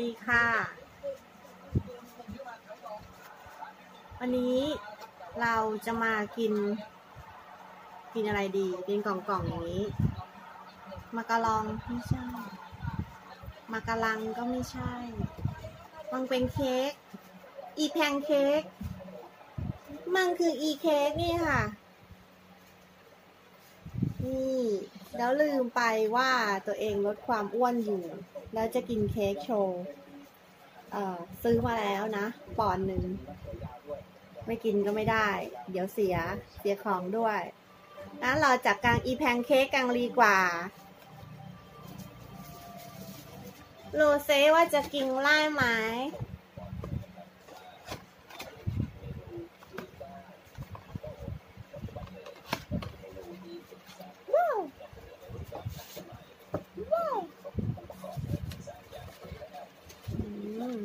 ดีค่ะ วันนี้เราจะมากิน กินอะไรดีกินกล่องๆอย่างนี้มาการองไม่ใช่มาการังก็ไม่ใช่มันเป็นเค้กอีแพนเค้กมันคืออีเค้กนี่ค่ะ นี่ แล้วลืมไปว่าตัวเองลดความอ้วนอยู่ แล้วจะกินเค้กโชว์ซื้อมาแล้วนะ ปอนหนึ่ง ไม่กินก็ไม่ได้ เดี๋ยวเสีย เสียของด้วยนั้นเราจับกางอีแพนเค้กกางรีกว่าโรเซว่าจะกินไล่ไหม ว้าวว้าวอืมอืม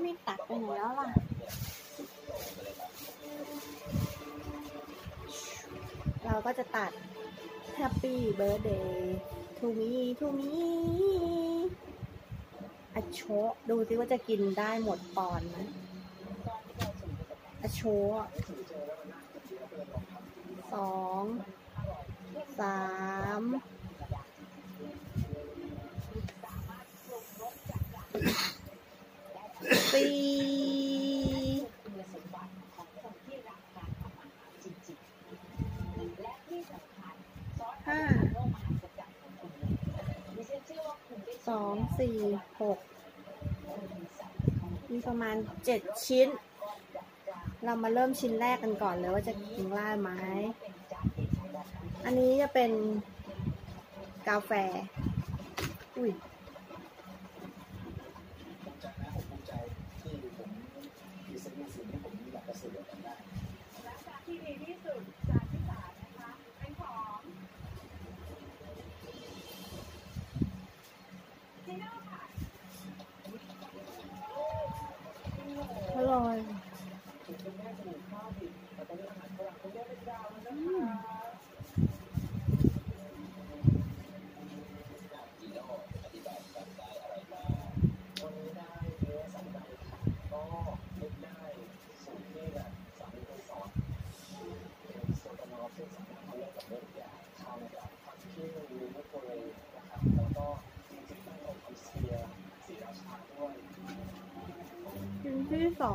ไม่ตักไปไหนแล้วล่ะเราก็จะตัด Happy Birthday to me to me อะโชะดูสิว่าจะกินได้หมดปอนไหมอะโชะสอง สาม สี่ห้าสองสี่หกมีประมาณเจ็ดชิ้น เรามาเริ่มชิ้นแรกกันก่อนเลยว่าจะกินล่าไหมอันนี้จะเป็นกาแฟ อุ้ย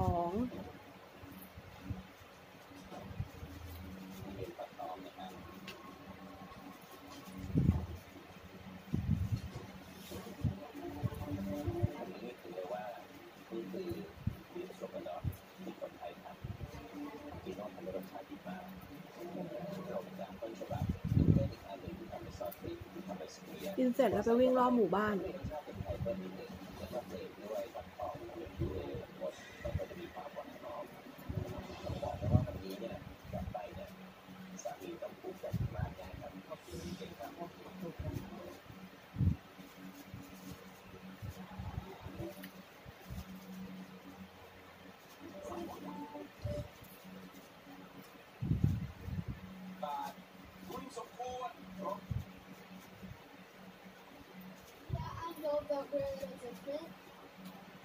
องกินเสร็จแล้วไปวิ่งรอบหมู่บ้าน Yeah, I know about where it is different.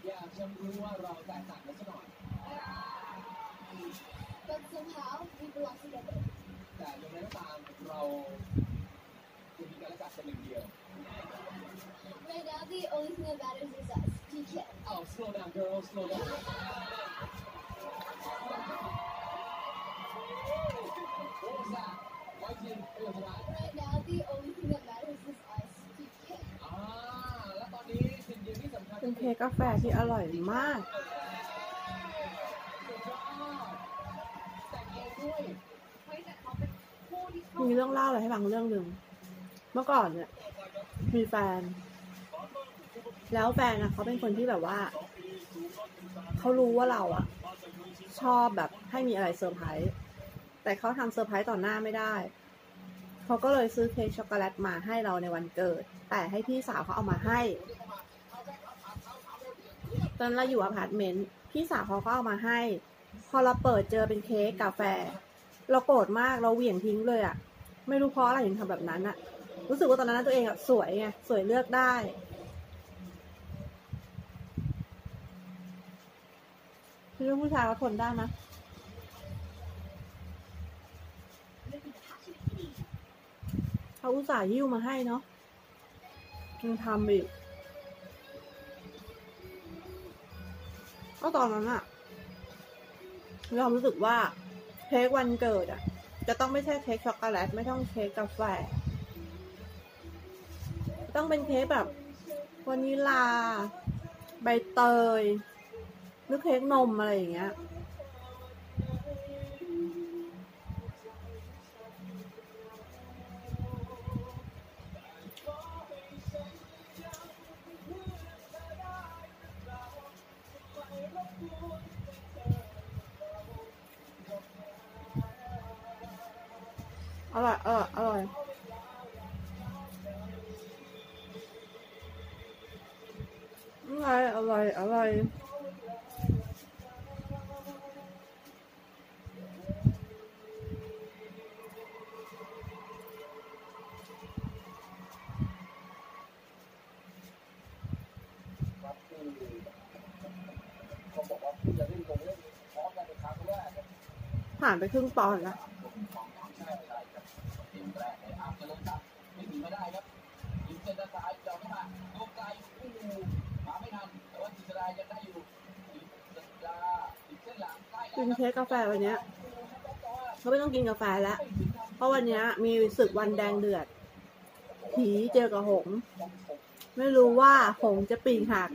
อยากจะรู้ว่าเราแตกต่างกันสักหน่อย But somehow we belong together. แต่อย่างไรก็ตามเราจะมีกันและกันเป็นหนึ่งเดียว Right now, the only thing that matters is us. PK. เอา slow down girl slow down เค้กกาแฟที่อร่อยมาก มีเรื่องเล่าอะไรให้ฟังเรื่องหนึ่ง เมื่อก่อนเนี่ย มีแฟน แล้วแฟนนะเขาเป็นคนที่แบบว่า เขารู้ว่าเราอะชอบแบบให้มีอะไรเซอร์ไพรส์แต่เขาทำเซอร์ไพรส์ต่อหน้าไม่ได้เขาก็เลยซื้อเค้กช็อกโกแลตมาให้เราในวันเกิด แต่ให้พี่สาวเขาเอามาให้ ตอนเราอยู่อพาร์ตเมนต์พี่สาวเขาก็เอามาให้ พอเราเปิดเจอเป็นเค้กกาแฟ เราโกรธมากเราเหวี่ยงทิ้งเลยอะไม่รู้เพราะอะไรถึงทำแบบนั้นอะรู้สึกว่าตอนนั้นตัวเองอะสวยไงสวยเลือกได้คิดว่าผู้ชายเขาทนได้ไหมเขาอุตส่าห์ยิ้วมาให้เนาะยังทำอีก ก็ตอนนั้นอะมีความรู้สึกว่าเค้กวันเกิดอะจะต้องไม่ใช่เค้กช็อกโกแลตไม่ต้องเค้กกาแฟ ต้องเป็นเค้กแบบวานิลา ใบเตยหรือเค้กนมอะไรอย่างเงี้ย อร่อย อร่อย อร่อย อร่อย อร่อย อร่อย ไปครึ่งตอนแล้วกินเค้กกาแฟวันนี้เขาไม่ต้องกินกาแฟแล้ว เพราะวันนี้มีศึกวันแดงเดือด ผีเจอกับหง ไม่รู้ว่าหงจะปีกหัก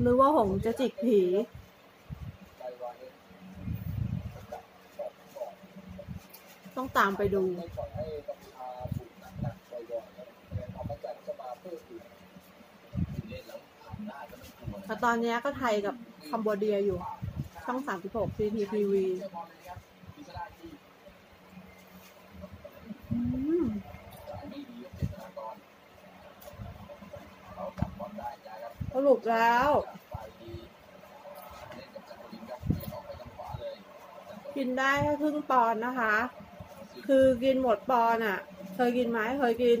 หรือว่าหงจะจิกผี ต้องตามไปดู แต่ตอนนี้ก็ไทยกับคัมโบเดียอยู่ ช่อง 36 CCTV สรุปแล้ว กินได้แค่ครึ่งปอนนะคะ คือกินหมดปอนด์อะ เคยกินไหมเคยกิน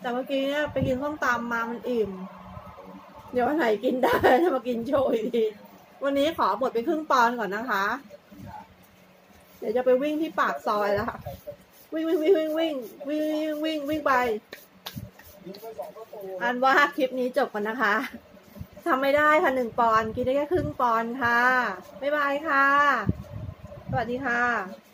แต่เมื่อกี้เนี่ยไปกินส้มตำมามันอิ่ม เดี๋ยววันไหนกินได้จะมากินโชว์อีวันนี้ขอหมดไปครึ่งปอนก่อนนะคะ เดี๋ยวจะไปวิ่งที่ปากซอยแล้วค่ะ วิ่งวิ่งวิ่งวิ่งวิ่งวิ่งวิ่งวิ่งวิ่งไป อันว่าคลิปนี้จบกันนะคะทำไม่ได้ค่ะหนึ่งปอนกินได้แค่ครึ่งปอนค่ะ บ๊ายบายค่ะ สวัสดีค่ะ